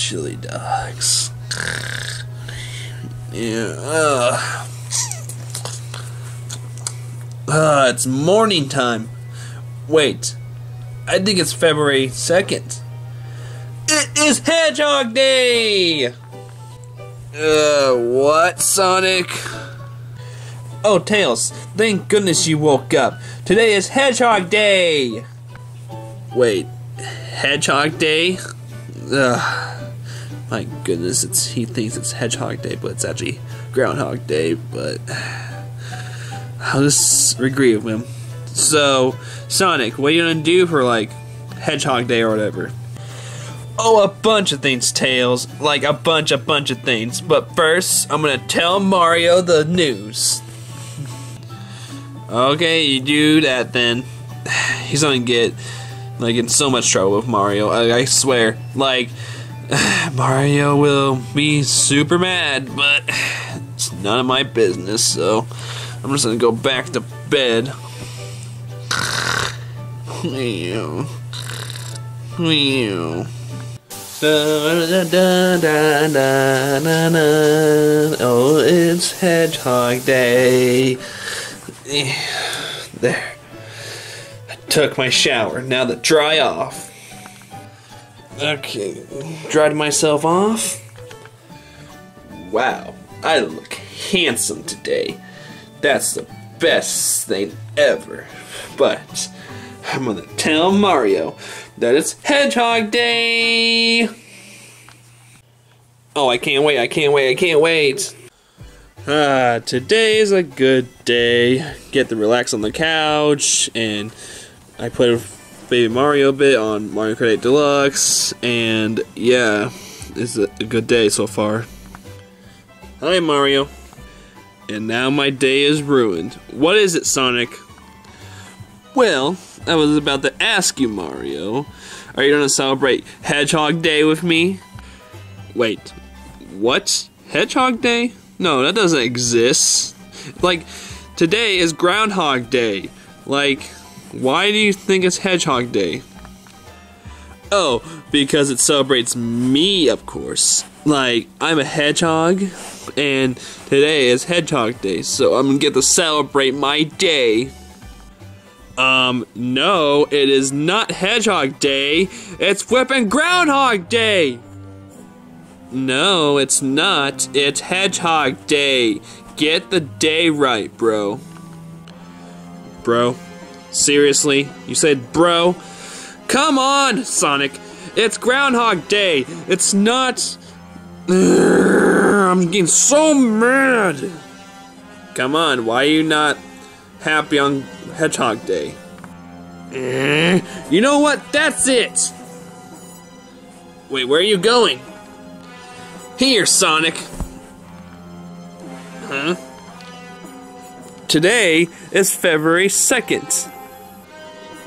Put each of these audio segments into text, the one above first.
Chili dogs. Yeah. Uh. Uh, it's morning time. Wait, I think it's February 2nd. It is Hedgehog Day! Uh, what, Sonic? Oh, Tails, thank goodness you woke up. Today is Hedgehog Day! Wait, Hedgehog Day? Ugh. My goodness, it's he thinks it's Hedgehog Day, but it's actually Groundhog Day, but I'll just agree with him. So, Sonic, what are you gonna do for like Hedgehog Day or whatever? Oh, a bunch of things, Tails. Like a bunch, a bunch of things. But first, I'm gonna tell Mario the news. Okay, you do that then. He's gonna get like in so much trouble with Mario. I, I swear. Like Mario will be super mad, but it's none of my business. So I'm just gonna go back to bed. Da, da, da, da, da, da. Oh, it's Hedgehog Day. There. I took my shower. Now to dry off. Okay, dried myself off. Wow, I look handsome today. That's the best thing ever. But I'm gonna tell Mario that it's Hedgehog Day! Oh, I can't wait, I can't wait, I can't wait! Ah, today is a good day. Get to relax on the couch, and I put with Baby Mario bit on Mario Kart 8 Deluxe, and yeah, it's a good day so far. Hi, Mario. And now my day is ruined. What is it, Sonic? Well, I was about to ask you, Mario. Are you gonna celebrate Hedgehog Day with me? Wait, what? Hedgehog Day? No, that doesn't exist. Like, today is Groundhog Day. Like, why do you think it's Hedgehog Day? Oh, because it celebrates me, of course. Like, I'm a hedgehog, and today is Hedgehog Day, so I'm gonna get to celebrate my day. Um, no, it is not Hedgehog Day. It's Flippin' Groundhog Day. No, it's not. It's Hedgehog Day. Get the day right, bro. Bro? Seriously? You said bro? Come on, Sonic. It's Groundhog Day. It's not. I'm getting so mad. Come on, why are you not happy on Hedgehog Day? Eh, You know what? That's it. Wait, where are you going? Here, Sonic. Huh? Today is February 2nd.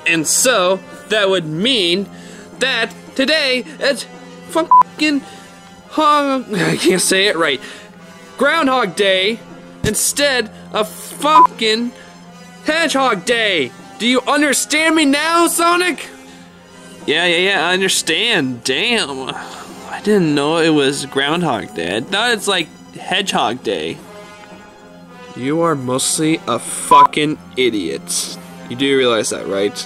And so, that would mean that today it's fucking hung I can't say it right. Groundhog Day instead of fucking Hedgehog Day. Do you understand me now, Sonic? Yeah, yeah, yeah, I understand. Damn. I didn't know it was Groundhog Day. I thought it's like Hedgehog Day. You are mostly a fucking idiot. You do realize that, right?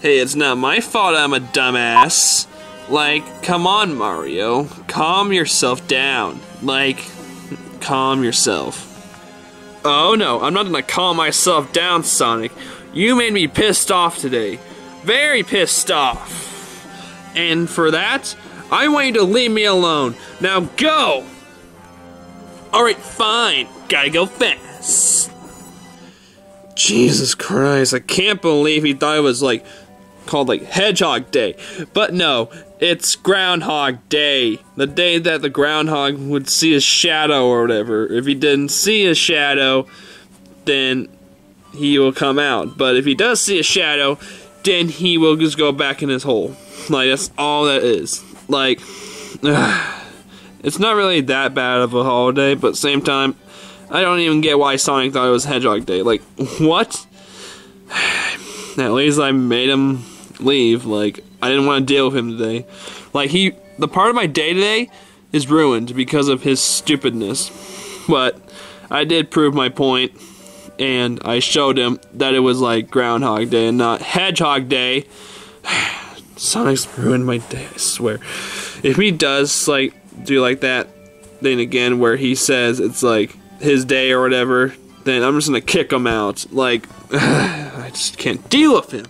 Hey, it's not my fault I'm a dumbass. Like, come on, Mario. Calm yourself down. Like, calm yourself. Oh no, I'm not gonna calm myself down, Sonic. You made me pissed off today. Very pissed off. And for that, I want you to leave me alone. Now go! Alright, fine. Gotta go fast. Jesus Christ, I can't believe he thought it was like called like Hedgehog Day. But no, it's Groundhog Day. The day that the groundhog would see his shadow or whatever. If he didn't see a shadow, then he will come out. But if he does see a shadow, then he will just go back in his hole. Like that's all that is. Like it's not really that bad of a holiday, but same time, I don't even get why Sonic thought it was Hedgehog Day. Like, what? At least I made him leave. Like I didn't want to deal with him today. Like he, the part of my day today is ruined because of his stupidness. But I did prove my point, and I showed him that it was like Groundhog Day and not Hedgehog Day. Sonic's ruined my day. I swear. If he does like do like that, then again where he says it's like his day or whatever, then I'm just gonna kick him out. Like I just can't deal with him.